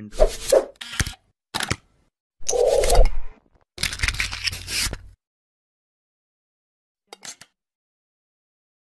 into